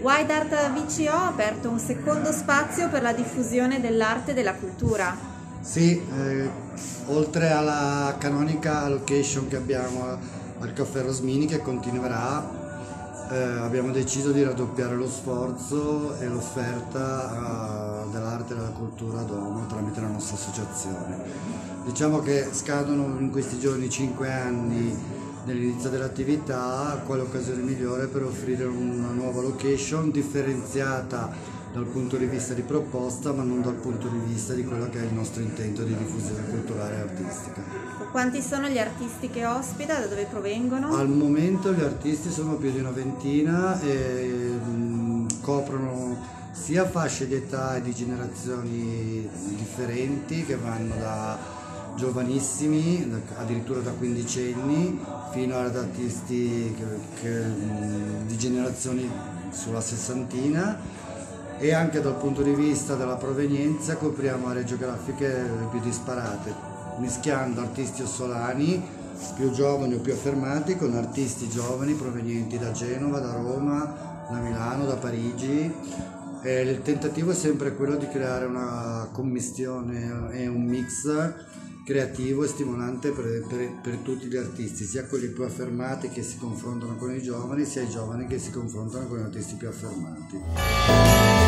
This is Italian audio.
Wide Art VCO ha aperto un secondo spazio per la diffusione dell'arte e della cultura. Sì, eh, oltre alla canonica location che abbiamo al Caffè Rosmini che continuerà, eh, abbiamo deciso di raddoppiare lo sforzo e l'offerta eh, dell'arte e della cultura Domo tramite la nostra associazione. Diciamo che scadono in questi giorni 5 anni nell'inizio dell'attività, quale occasione migliore per offrire una nuova location differenziata dal punto di vista di proposta ma non dal punto di vista di quello che è il nostro intento di diffusione culturale e artistica. Quanti sono gli artisti che ospita, da dove provengono? Al momento gli artisti sono più di una ventina e mh, coprono sia fasce di età e di generazioni differenti che vanno da giovanissimi, addirittura da quindicenni, fino ad artisti che, che, di generazioni sulla sessantina e anche dal punto di vista della provenienza copriamo aree geografiche più disparate, mischiando artisti ossolani più giovani o più affermati con artisti giovani provenienti da Genova, da Roma, da Milano, da Parigi. E il tentativo è sempre quello di creare una commistione e un mix creativo e stimolante per, per, per, tutti gli artisti, sia quelli più affermati che si confrontano con i giovani, sia i giovani che si confrontano con gli artisti più affermati.